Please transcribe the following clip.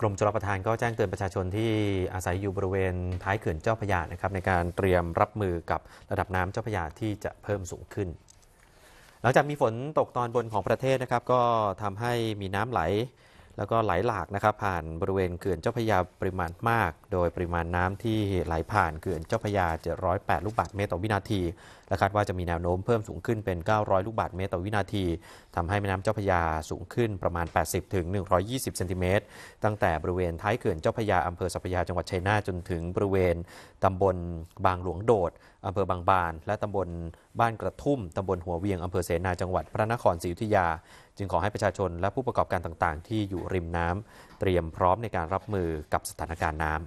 กรมชลประทานก็แจ้งเตือนประชาชนที่อาศัยอยู่บริเวณท้ายเขื่อนเจ้าพระยานะครับในการเตรียมรับมือกับระดับน้ำเจ้าพระยาที่จะเพิ่มสูงขึ้น หลังจากมีฝนตกตอนบนของประเทศนะครับ ก็ทำให้มีน้ำไหล แล้วก็ไหลหลากนะครับ ผ่านบริเวณเขื่อนเจ้าพระยาปริมาณมากโดยปริมาณน้ำที่ไหลผ่านเขื่อนเจ้าพระยา 708 ลูกบาศก์เมตรต่อวินาที และคาดว่าจะมีแนวโน้มเพิ่มสูงขึ้นเป็น 900 ลูกบาศก์เมตรต่อวินาทีทำให้แม่น้ำเจ้าพระยาสูงขึ้นประมาณ 80 ถึง 120 เซนติเมตร ตั้งแต่บริเวณท้ายเขื่อนเจ้าพระยาอำเภอสัพยาจังหวัดชัยนาทจนถึงบริเวณตำบลบางหลวงโดดอำเภอบางบาน และตำบลบ้านกระทุ่ม ตำบลหัวเวียง อำเภอเสนา จังหวัดพระนครศรีอยุธยา จึงขอให้ประชาชนและผู้ประกอบการต่างๆ ที่อยู่ริมน้ำเตรียมพร้อมในการรับมือกับสถานการณ์น้ำ